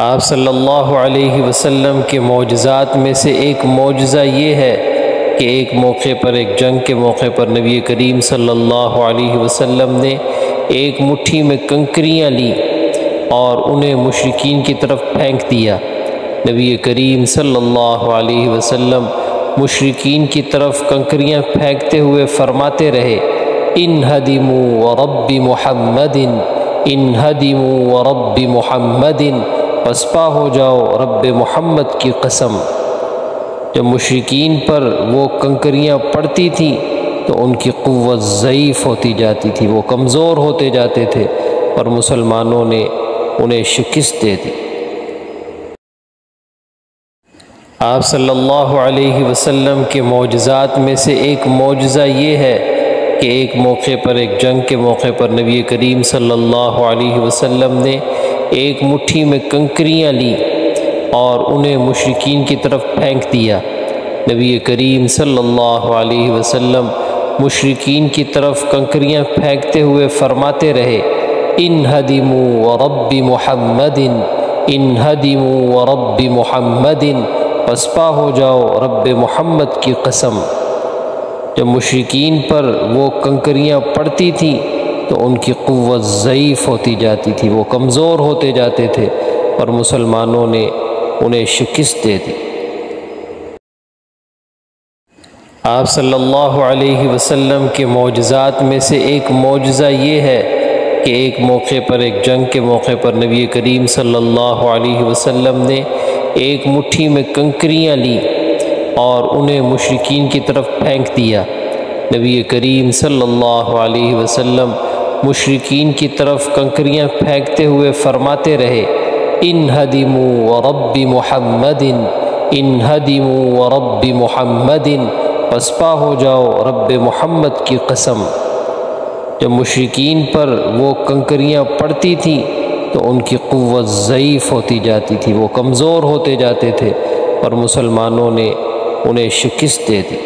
आप सल्लल्लाहु अलैहि वसल्लम के मोजज़ात में से एक मोजा ये है कि एक मौके पर, एक जंग के मौके पर नबी करीम सल्लल्लाहु अलैहि वसल्लम ने एक मुट्ठी में कंकरियाँ ली और उन्हें मुशरकिन की तरफ़ फेंक दिया। नबी करीम सल्लल्लाहु अलैहि वसल्लम मुशरकिन की तरफ़ कंकरियाँ फेंकते हुए फरमाते रहे, इन हदिमू व मोहम्मदिन, इन हदिमू व मोहम्मदिन पसपा हो जाओ रब मोहम्मद की कसम। जब मुशरकिन पर वो कंकरियाँ पड़ती थी तो उनकी क़वत ज़यीफ़ होती जाती थी, वो कमज़ोर होते जाते थे और मुसलमानों ने उन्हें शिकस्त दे दी। आप सल्लल्लाहु अलैहि वसल्लम के मोजज़ात में से एक मोजा ये है कि एक मौके पर, एक जंग के मौके पर नबी करीम सल्लल्लाहु अलैहि वसल्लम ने एक मुट्ठी में कंकरियाँ ली और उन्हें मुशरकिन की तरफ़ फेंक दिया। नबी करीम सल्लल्लाहु अलैहि वसल्लम मुशरकिन की तरफ़ कंकरियाँ फेंकते हुए फरमाते रहे, इन हदिमू व रब्बी मोहम्मदिन, इन हदिमू व रब्बी मोहम्मदिन पसपा हो जाओ रब मोहम्मद की कसम। जब मुशरकिन पर वो कंकरियाँ पड़ती थी तो उनकी क़वत ज़यीफ़ होती जाती थी, वो कमज़ोर होते जाते थे और मुसलमानों ने उन्हें शिकस्त दे दी। आप सल्लल्लाहु अलैहि वसल्लम के मोजज़ात में से एक मोजा ये है कि एक मौके पर, एक जंग के मौके पर नबी करीम सल्लल्लाहु अलैहि वसल्लम ने एक मुट्ठी में कंकरियाँ ली और उन्हें मुशरकिन की तरफ़ फेंक दिया। नबी करीम सल्लल्लाहु अलैहि वसल्लम मुशरकिन की तरफ़ कंकरियाँ फेंकते हुए फरमाते रहे, इन हदिमू व रब्बी मोहम्मदिन, इन हदिमू व रब्बी मोहम्मदिन, पसपा हो जाओ रब मोहम्मद की कसम। जब मुशरकिन पर वो कंकरियाँ पड़ती थी तो उनकी क़वत ज़यीफ़ होती जाती थी, वो कमज़ोर होते जाते थे और मुसलमानों ने उन्हें शिकस्त दे दी।